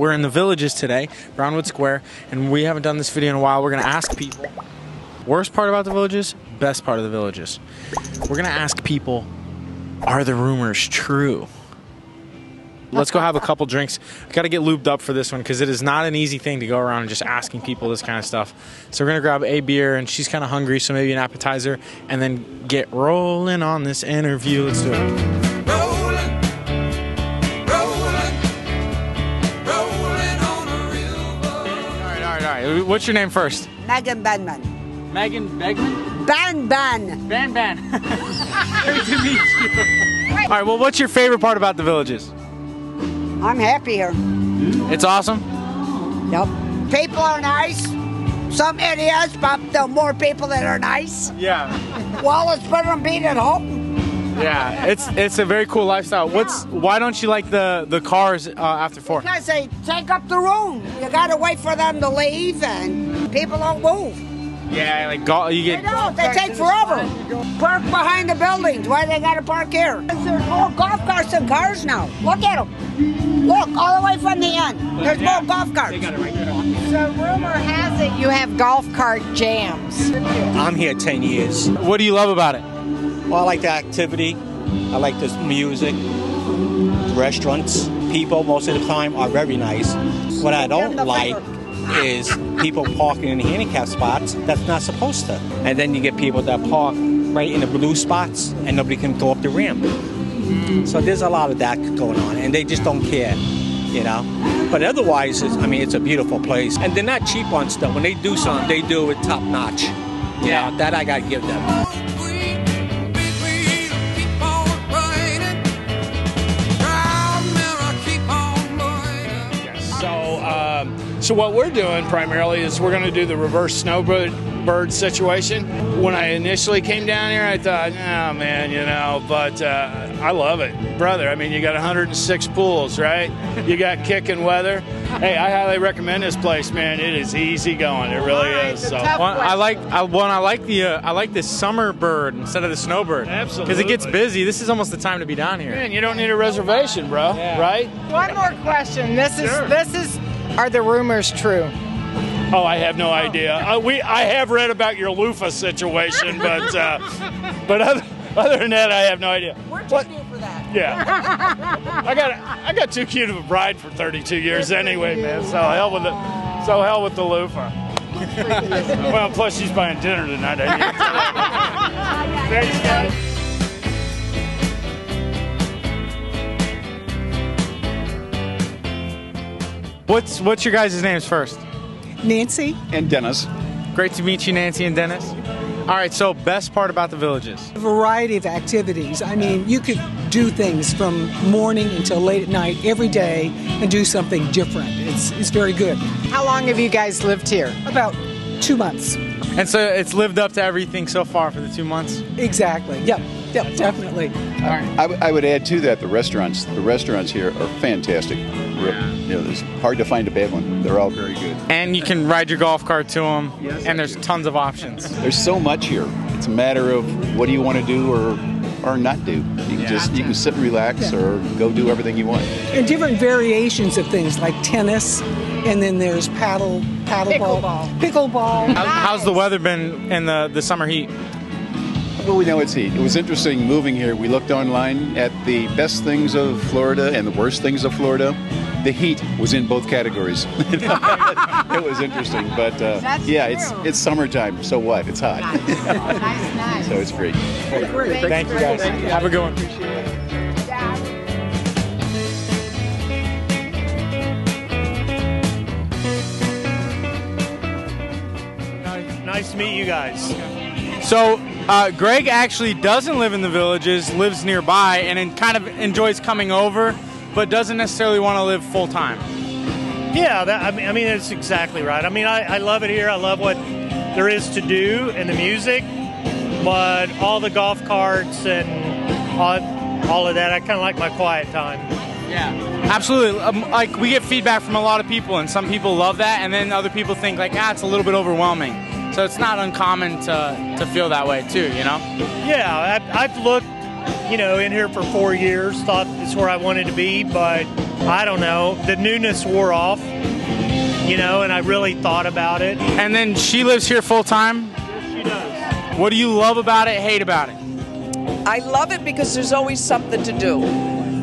we're in the villages today, Brownwood Square, and we haven't done this video in a while. We're gonna ask people. Worst part about the villages, best part of the villages. We're gonna ask people, are the rumors true? Let's go have a couple drinks. Got to get lubed up for this one because it is not an easy thing to go around and just asking people this kind of stuff. So we're gonna grab a beer, and she's kind of hungry, so maybe an appetizer, and then get rolling on this interview. Let's do it. What's your name first? Megan Benman. Megan Begman. Ban Ban. Ban Ban. Great to meet you. All right. Well, what's your favorite part about the villages? I'm happy here. It's awesome. Yep. People are nice. Some idiots, but the more people that are nice. Yeah. Well, it's better than being at home. Yeah. It's it's a very cool lifestyle. What's why don't you like the the cars uh, after four? Because they take up the room. You gotta wait for them to leave, and people don't move. Yeah, like golf. You get. They don't. They take forever. Park behind the buildings. Why they gotta park here? There's more golf carts than cars now. Look at them. Look, all the way from the end. There's more golf carts. So rumor has it you have golf cart jams. I'm here 10 years. What do you love about it? Well, I like the activity. I like the music, restaurants. People most of the time are very nice. What I don't like is people parking in handicap spots that's not supposed to. And then you get people that park right in the blue spots and nobody can go up the ramp. So there's a lot of that going on and they just don't care, you know. But otherwise, it's, I mean, it's a beautiful place. And they're not cheap on stuff. When they do something, they do it top notch. You know, that I got to give them. So what we're doing primarily is we're going to do the reverse snowbird bird situation. When I initially came down here, I thought, oh man, you know, but uh, I love it, brother. I mean, you got 106 pools, right? You got kicking weather. Hey, I highly recommend this place, man. It is easy going. It really is. So. One, I like I, one. I like the uh, I like the summer bird instead of the snowbird. Because it gets busy. This is almost the time to be down here. Man, you don't need a reservation, bro. Right? One more question. This is Sure. this is are the rumors true? Oh, I have no idea. Uh, we I have read about your loofah situation, but uh, but other, other than that, I have no idea. We're What? too new for that. Yeah, I got I got too cute of a bride for 32 years anyway, man. So hell with it. So hell with the loofah. well, plus she's buying dinner tonight. I need to tell you. Thanks, guys. What's what's your guys' names first? Nancy, and Dennis. Great to meet you, Nancy and Dennis. All right. So best part about the villages. a variety of activities. I mean, you could do things from morning until late at night every day and do something different. It's, it's very good. How long have you guys lived here? About two months. And so it's lived up to everything so far for the two months. Exactly. Yep. Yep. Definitely. All right. I, w- I would add to that the restaurants. The restaurants here are fantastic. Real- You know, it's hard to find a bad one. They're all very good. And you can ride your golf cart to them. Yes, and there's tons of options. There's so much here. It's a matter of what do you want to do or or not do. You can just you can sit and relax or go do everything you want. And different variations of things like tennis, and then there's paddle, paddle ball, Pickleball. pickleball. How, how's the weather been in the, the summer heat? Well, we know it's heat. It was interesting moving here. We looked online at the best things of Florida and the worst things of Florida. The heat was in both categories. it was interesting, but uh, yeah, it's true. it's summertime. So what? It's hot. nice, nice. so it's great. Thank you guys. Have a good one. Appreciate it. nice to meet you guys. So, uh, Greg actually doesn't live in the villages, lives nearby, and then kind of enjoys coming over, but doesn't necessarily want to live full time. Yeah, that, I mean, I mean, it's exactly right. I mean, I, I love it here. I love what there is to do and the music, but all the golf carts and all, all of that, I kind of like my quiet time. Yeah, absolutely. Um, like we get feedback from a lot of people, and some people love that, and then other people think like, ah, it's a little bit overwhelming. So it's not uncommon to to feel that way too, you know. Yeah, I, I've looked, you know, in here for four years, thought it's where I wanted to be, but I don't know, the newness wore off, you know, and I really thought about it. And then she lives here full time. She does. What do you love about it? Hate about it? I love it because there's always something to do.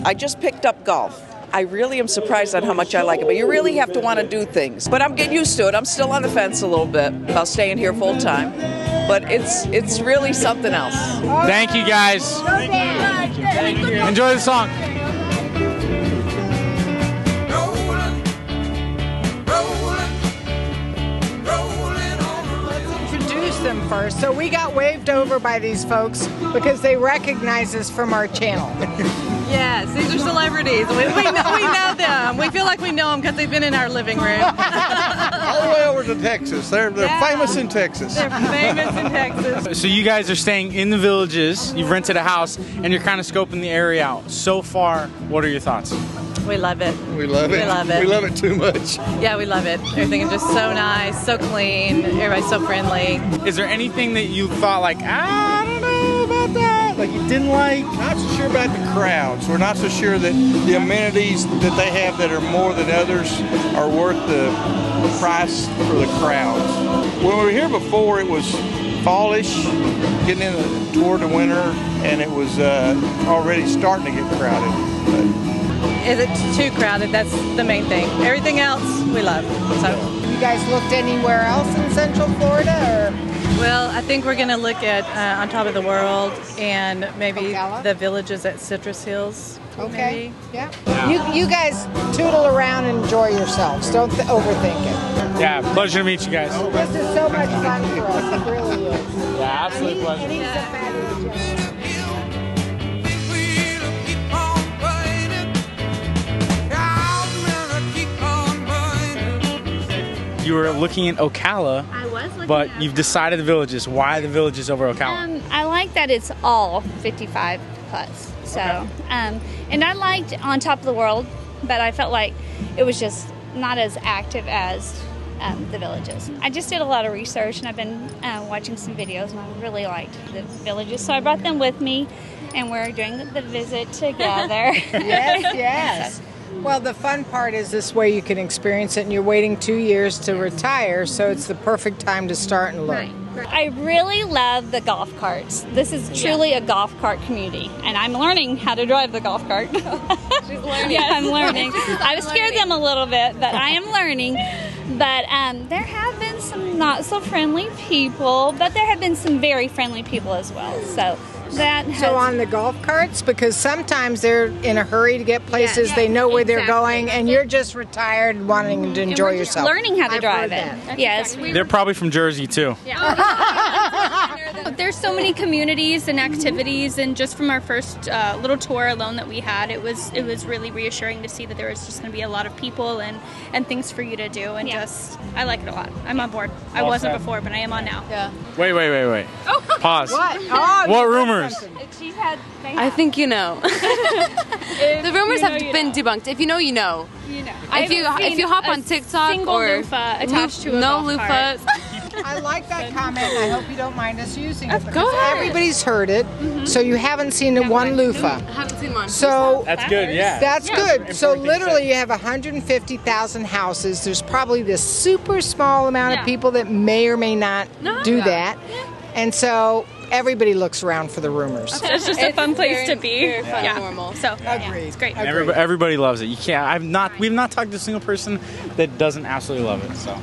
I just picked up golf. I really am surprised on how much I like it, but you really have to want to do things. But I'm getting used to it. I'm still on the fence a little bit about staying here full time. But it's it's really something else. Thank you guys. Enjoy the song. Rolling, rolling, rolling the river. Introduce them first. So we got waved over by these folks because they recognize us from our channel. Yes, these are celebrities. We, we, know, we know them. We feel like we know them because they've been in our living room. all the way over to Texas. They're they're Yeah. famous in Texas. They're famous in Texas. So you guys are staying in the villages. You've rented a house, and you're kind of scoping the area out. So far, what are your thoughts? We love it. We love it. We love it. We love it too much. Yeah, we love it. Everything is just so nice, so clean. Everybody's so friendly. Is there anything that you thought like, ah, I don't know about that, like you didn't like? Not so sure about the crowds. We're not so sure that the amenities that they have that are more than others are worth the, the price for the crowds. When we were here before, it was fallish, getting in toward the winter, and it was uh, already starting to get crowded. But Is it too crowded? That's the main thing. Everything else we love. So, You guys looked anywhere else in Central Florida, well, I think we're going to look at uh, on top of the world and maybe Ocala? the villages at Citrus Hills. okay? maybe. Yeah. You you guys tootle around and enjoy yourselves. Don't th- overthink it. Yeah, pleasure to meet you guys. This is so much fun for us. It really is. Yeah, absolute pleasure. And he's a fabulous You were looking at Ocala, I was looking but at you've decided the villages. Why the villages over Ocala? Um, I like that it's all 55 plus. So, um, and I liked On Top of the World, but I felt like it was just not as active as um, the villages. I just did a lot of research and I've been uh, watching some videos and I really liked the villages. So I brought them with me and we're doing the, the visit together. Yes, yes. Well, the fun part is this way you can experience it, and you're waiting two years to retire, so it's the perfect time to start and look. I really love the golf carts. This is truly a golf cart community, and I'm learning how to drive the golf cart. She's learning. yeah, I'm learning. I've scared them a little bit, but I am learning. But um, there have been some not so friendly people, but there have been some very friendly people as well. So that has, So on the golf carts, because sometimes they're in a hurry to get places, they know where they're going, and you're just retired wanting to and enjoy we're just yourself. learning how to I've drive heard it. that. Yes, They're probably from Jersey too. There's so many communities and activities, and just from our first uh, little tour alone that we had, it was it was really reassuring to see that there was just going to be a lot of people and and things for you to do, and just I like it a lot. I'm on board. I Well wasn't before, but I am on now. Yeah. Wait, wait, wait, wait. Pause. What? Oh, What rumors? something. Had. I think you know. the rumors have been debunked. If you know, you know. You know. If you if you hop on TikTok single or loofah attached to a no golf loofah, I like that comment. I hope you don't mind us using it. Go because ahead. Everybody's heard it, mm-hmm. so you haven't seen it one loofah. I haven't seen one. So That's good, yeah. That's Yeah. good. So Important thing literally, you have 150,000 houses. There's probably this super small amount Yeah. of people that may or may not No. do Yeah. that, and so everybody looks around for the rumors. It's just a fun place to be. Very fun yeah. normal. So Agreed. it's great. Agreed. Everybody, everybody loves it. You can't. I've not. We've not talked to a single person that doesn't absolutely love it. So.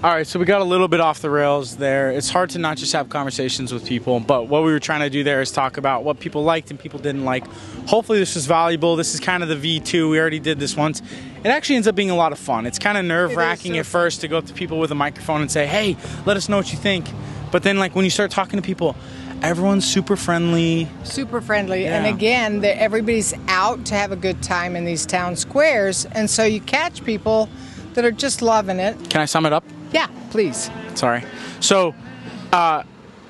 All right, so we got a little bit off the rails there. It's hard to not just have conversations with people, but what we were trying to do there is talk about what people liked and people didn't like. Hopefully, this was valuable. This is kind of the V2. We already did this once. It actually ends up being a lot of fun. It's kind of nerve wracking so at first to go up to people with a microphone and say, hey, let us know what you think. But then, like, when you start talking to people, everyone's super friendly. Super friendly, and again, everybody's out to have a good time in these town squares, and so you catch people that are just loving it. Can I sum it up? Yeah, please. Sorry. So, uh,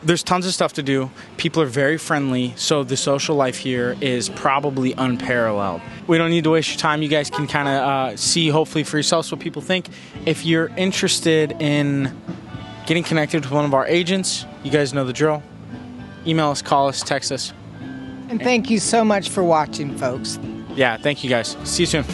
there's tons of stuff to do. People are very friendly, so the social life here is probably unparalleled. We don't need to waste your time. You guys can kind of uh, see, hopefully, for yourselves what people think. If you're interested in getting connected with one of our agents, you guys know the drill. Email us, call us, text us. And thank you so much for watching, folks. Yeah, thank you guys. See you soon.